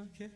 Okay.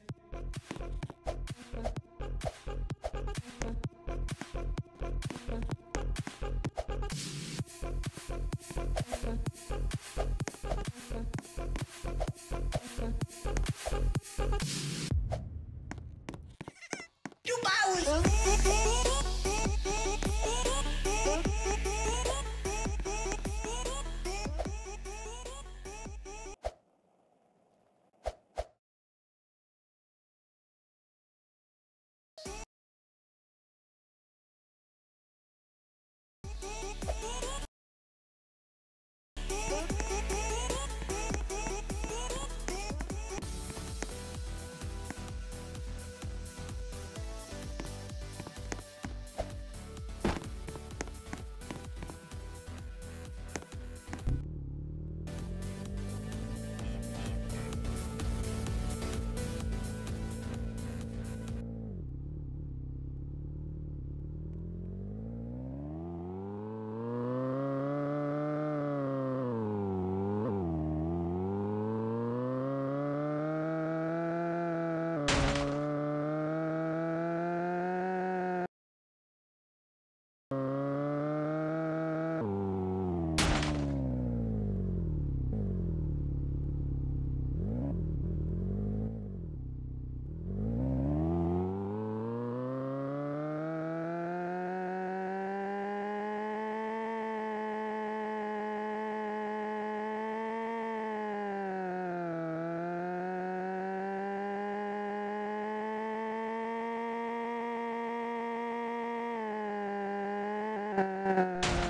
Uh...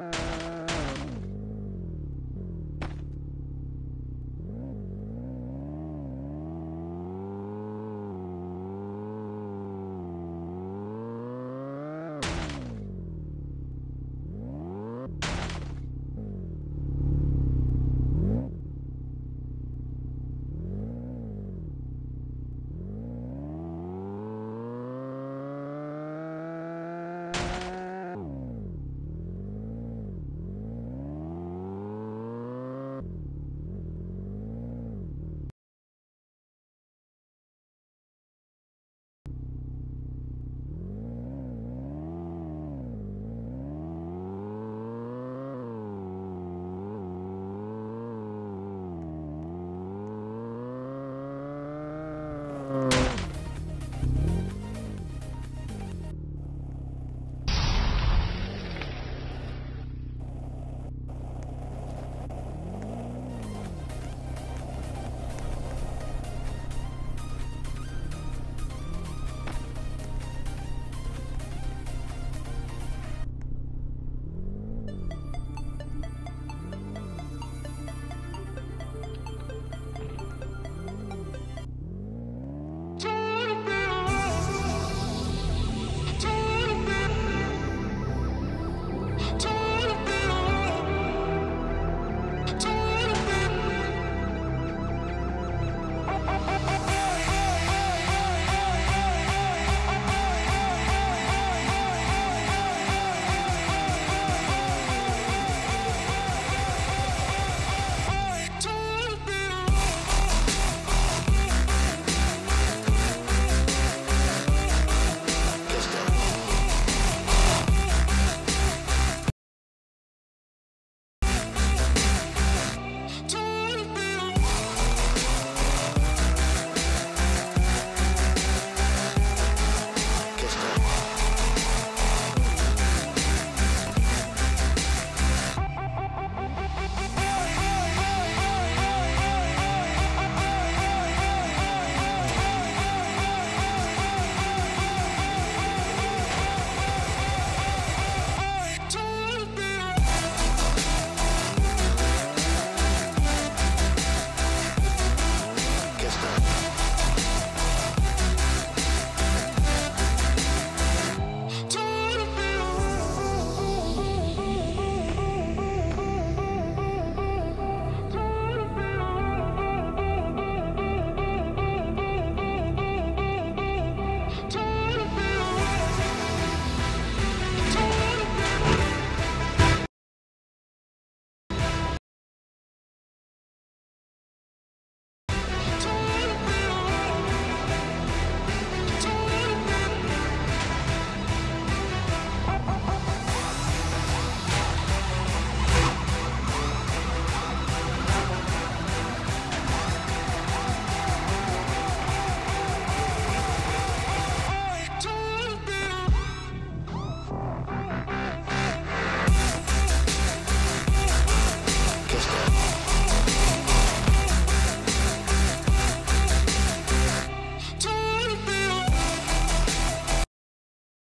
Uh...